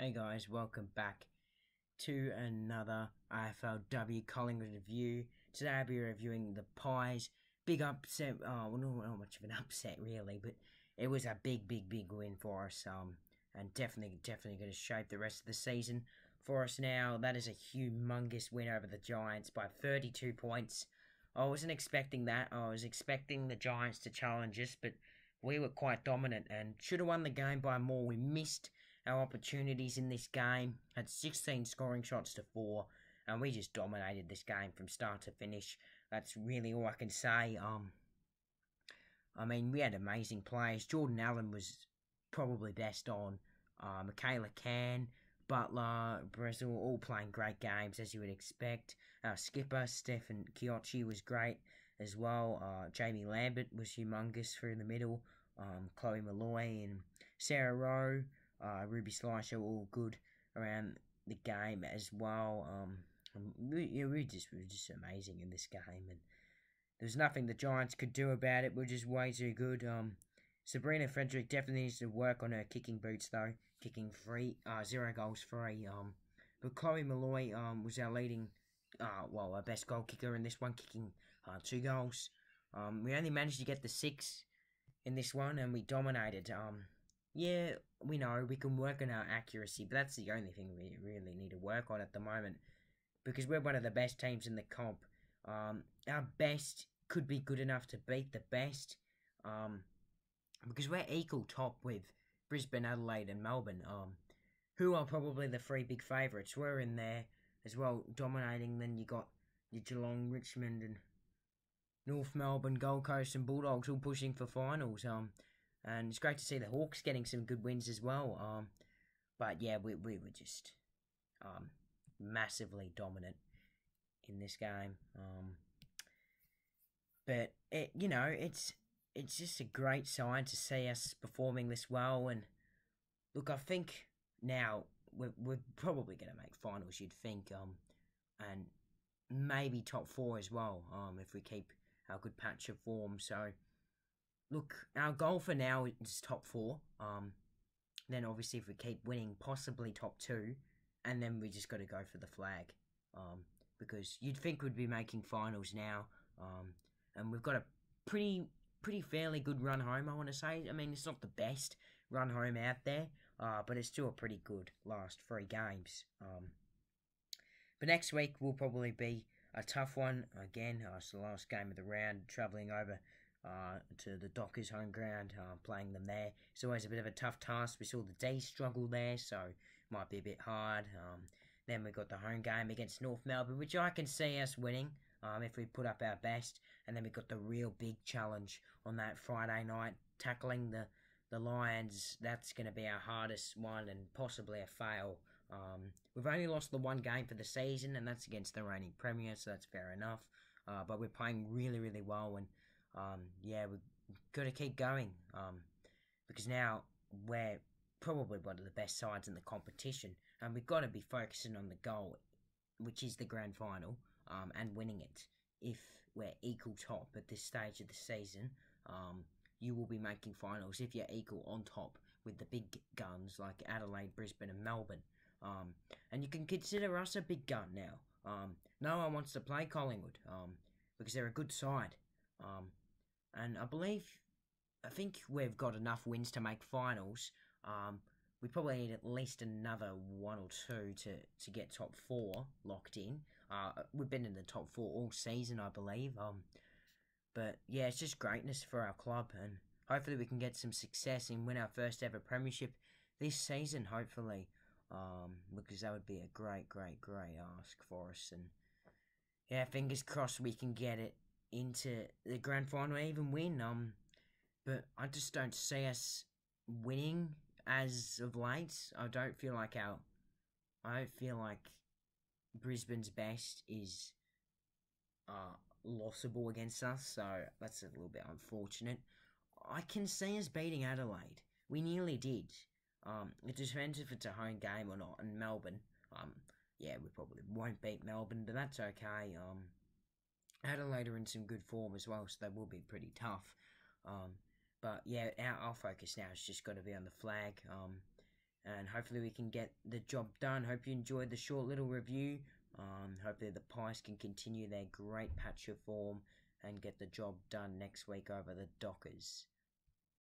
Hey guys, welcome back to another AFLW Collingwood review. Today I'll be reviewing the Pies. Big upset, oh, well, not much of an upset really, but it was a big, big, big win for us. Um, and definitely, definitely going to shape the rest of the season for us now. That is a humongous win over the Giants by 32 points. I wasn't expecting that. I was expecting the Giants to challenge us, but we were quite dominant and should have won the game by more. We missed our opportunities in this game, had 16 scoring shots to 4, and we just dominated this game from start to finish. That's really all I can say. Um, I mean, we had amazing players. Jordyn Allen was probably best on. Uh, Michaela Can, Butler, Bristol, all playing great games as you would expect. Our skipper, Stefan Chiocci, was great as well. Uh, Jaimee Lambert was humongous through the middle. Um, Chloe Molloy and Sarah Rowe uh, Ruby Schleicher all good around the game as well. Um, we, we just we were just amazing in this game, and there's nothing the Giants could do about it. We're just way too good. Um, Sabrina Frederick definitely needs to work on her kicking boots though, kicking free, uh, zero goals free. Um, but Chloe Molloy um was our leading, uh, well, our best goal kicker in this one, kicking uh, two goals. Um, we only managed to get the six in this one, and we dominated. Um, yeah, we know we can work on our accuracy, but that's the only thing we really need to work on at the moment because we're one of the best teams in the comp. Um, our best could be good enough to beat the best um, because we're equal top with Brisbane, Adelaide, and Melbourne, um, who are probably the three big favourites. We're in there as well, dominating. Then you got your Geelong, Richmond, and North Melbourne, Gold Coast, and Bulldogs all pushing for finals. Um, and it's great to see the Hawks getting some good wins as well. Um, but yeah, we we were just um massively dominant in this game. Um, but it you know it's it's just a great sign to see us performing this well. And look, I think now we're we're probably going to make finals. You'd think, um, and maybe top four as well. Um, if we keep our good patch of form. So look, our goal for now is top four. Um, then obviously if we keep winning, possibly top two, and then we just got to go for the flag. Um, because you'd think we'd be making finals now. Um, and we've got a pretty pretty fairly good run home. I want to say. I mean, it's not the best run home out there, uh, but it's still a pretty good last three games. Um, but next week will probably be a tough one again. Uh, it's the last game of the round, travelling over uh, to the Dockers' home ground, uh, playing them there. It's always a bit of a tough task. We saw the D struggle there, so might be a bit hard. Um, then we got the home game against North Melbourne, which I can see us winning um, if we put up our best. And then we got the real big challenge on that Friday night, tackling the the Lions. That's going to be our hardest one and possibly a fail. Um, we've only lost the one game for the season, and that's against the reigning premier, so that's fair enough. Uh, but we're playing really, really well, and um, yeah, we've got to keep going um, because now we're probably one of the best sides in the competition, and we've got to be focusing on the goal, which is the grand final, um, and winning it. If we're equal top at this stage of the season, um, you will be making finals if you're equal on top with the big guns like Adelaide, Brisbane, and Melbourne. Um, and you can consider us a big gun now. Um, no one wants to play Collingwood um, because they're a good side. Um, and I believe, I think we've got enough wins to make finals. Um, we probably need at least another one or two to, to get top four locked in. Uh, we've been in the top four all season, I believe. Um, but yeah, it's just greatness for our club, and hopefully we can get some success and win our first ever premiership this season. Hopefully, um, because that would be a great, great, great ask for us. And yeah, fingers crossed we can get it into the grand final, even win. Um, but I just don't see us winning as of late. I don't feel like our, I don't feel like Brisbane's best is, uh, lossable against us. So that's a little bit unfortunate. I can see us beating Adelaide. We nearly did. Um, it depends if it's a home game or not. And Melbourne, um, yeah, we probably won't beat Melbourne, but that's okay. Um, Adelaide are in some good form as well, so they will be pretty tough. Um, but yeah, our, our focus now has just got to be on the flag. Um, and hopefully we can get the job done. Hope you enjoyed the short little review. Um, hopefully the Pies can continue their great patch of form and get the job done next week over the Dockers.